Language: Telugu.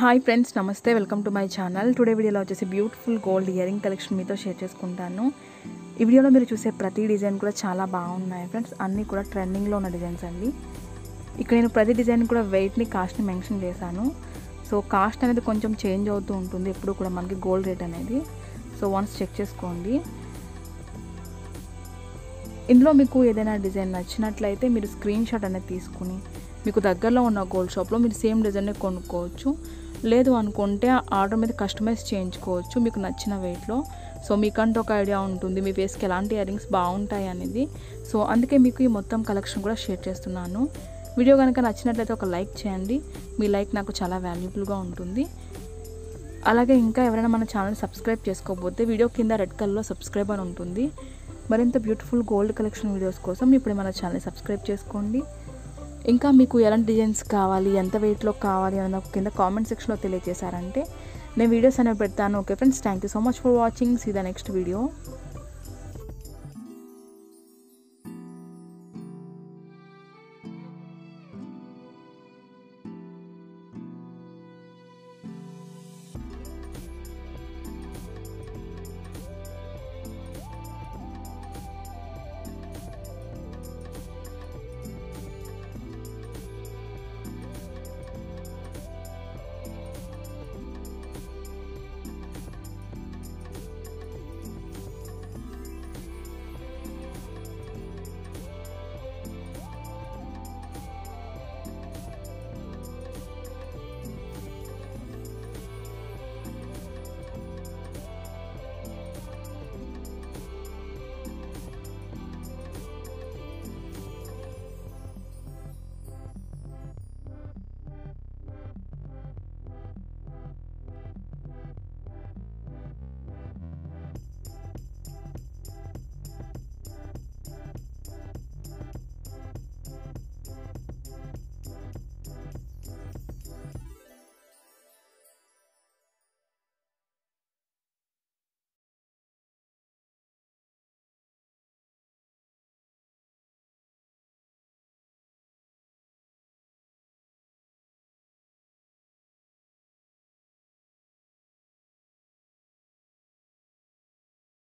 హాయ్ ఫ్రెండ్స్ నమస్తే welcome to my channel. Today వీడియోలో వచ్చేసి బ్యూటిఫుల్ గోల్డ్ ఇయరింగ్ కలెక్షన్ మీతో షేర్ చేసుకుంటాను. ఈ వీడియోలో మీరు చూసే ప్రతి డిజైన్ కూడా చాలా బాగున్నాయి ఫ్రెండ్స్. అన్నీ కూడా ట్రెండింగ్లో ఉన్న డిజైన్స్ అండి. ఇక్కడ నేను ప్రతి డిజైన్ కూడా వెయిట్ని కాస్ట్ని మెన్షన్ చేశాను. సో కాస్ట్ అనేది కొంచెం చేంజ్ అవుతూ ఉంటుంది. ఎప్పుడు కూడా మనకి గోల్డ్ రేట్ అనేది. సో వన్స్ చెక్ చేసుకోండి. ఇందులో మీకు ఏదైనా డిజైన్ నచ్చినట్లయితే మీరు స్క్రీన్ షాట్ అనేది తీసుకుని మీకు దగ్గరలో ఉన్న గోల్డ్ షాప్లో మీరు సేమ్ డిజైన్నే కొనుక్కోవచ్చు. లేదు అనుకుంటే ఆర్డర్ మీద కస్టమైజ్ చేయించుకోవచ్చు మీకు నచ్చిన వెయిట్లో. సో మీకంటే ఒక ఐడియా ఉంటుంది మీ ఫేస్కి ఎలాంటి ఇయరింగ్స్ బాగుంటాయి అనేది. సో అందుకే మీకు ఈ మొత్తం కలెక్షన్ కూడా షేర్ చేస్తున్నాను. వీడియో కనుక నచ్చినట్లయితే ఒక లైక్ చేయండి. మీ లైక్ నాకు చాలా వాల్యుబుల్గా ఉంటుంది. అలాగే ఇంకా ఎవరైనా మన ఛానల్ సబ్స్క్రైబ్ చేసుకోకపోతే వీడియో కింద రెడ్ కలర్లో సబ్స్క్రైబ్ అని ఉంటుంది. మరింత బ్యూటిఫుల్ గోల్డ్ కలెక్షన్ వీడియోస్ కోసం ఇప్పుడు మన ఛానల్ సబ్స్క్రైబ్ చేసుకోండి. ఇంకా మీకు ఎలాంటి డిజైన్స్ కావాలి ఎంత వెయిట్లో కావాలి అన్న కింద కామెంట్ సెక్షన్లో తెలియజేశారంటే నేను వీడియోస్ అనేవి పెడతాను. Okay friends thank you so much for watching see the next video